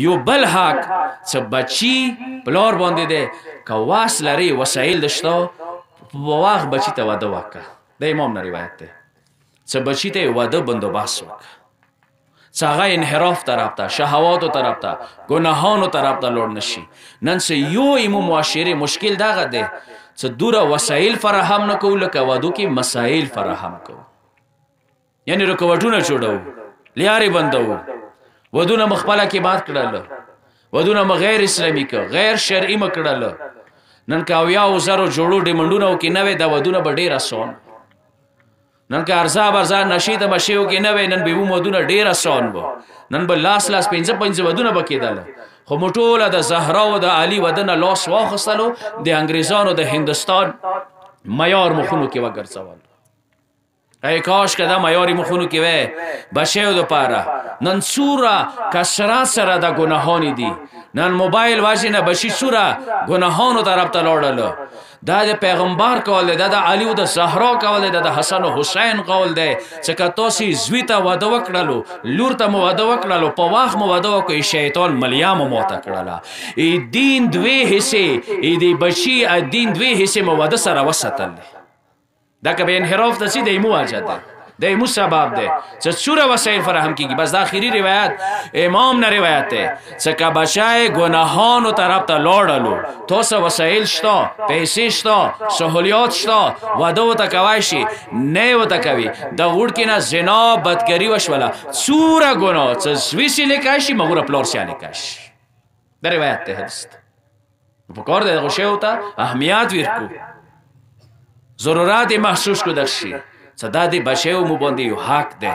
یو بل حق چې بچی پلار باندې ده که واس لري وسایل دشته په واغ بچی ته واده وکړه د امام نه روایت ده چې بچی ته واده بندوباس وکړه چې هغه انحراف طرف ته شهواتو طرف ته ګناهانو طرف ته لوړ نشي نن سه یو ایمو معاشره مشکل داغه ده چې دوره وسایل فراهم نکول لکه وادو کې مسایل فراهم کوو یعنی رکوټونه جوړو لیارې بندو ودونه مخبله کې باد کړل ودونه مغیر اسلامی ک غیر شرعي مکړل نن کا اویا او زرو جوړو ډیمندونه او کې نوې دا ودونه به ډیر اسون نن کا ارزا برزا نشي د مشیو کې نوې نن به ودونه ډیر اسون وو نن به لاس لاس پنځه پنځه ودونه بکیدل خو مټوله د زهرا او د علی ودنه لاس واخستلو د انګریزانو د هندستان معیار مخونو کې وګرځول ای کاش که دا میاری مخونو کې وې بچیو د پاره نن سورا کسرا سره د ګناهون دي نن موبایل واجی نه بشی سورا ګناهون طرف ته لوړل دا د پیغمبر کول دی دا د علی او د زهرا کول دی دا د حسن او حسین کول دی چې که تاسو زوی ته واده وکړلو لور ته مو واده وکړلو په واخ مو واده وکړي شیطان ملیام مو ته کړلا ای دین دوی حصے ای دی بشی ا دین دوی حصے مو واده سره وساتل دا کبه انحراف د سې د ایمو اجازه ده د ایمو سبب ده چې سوره وسیل فراهم کیږي بس د اخیری روایت امام نه روایت ده چې کبشای ګناهانو طرف ته لاړلو توسه وسیل شته پیسې شته سہولیات شته واده وته کوي شي نه وته کوي د وړ کې نه زنا بدګری وشوله سوره ګناه چې سویسی لیکای شي مغور پلور سیاله کاش د روایت ته حدیث په کور د غشې وتا اهمیت ورکو ضرورت محسوس کو دشي صدا دې بچو مو باندې یو حق ده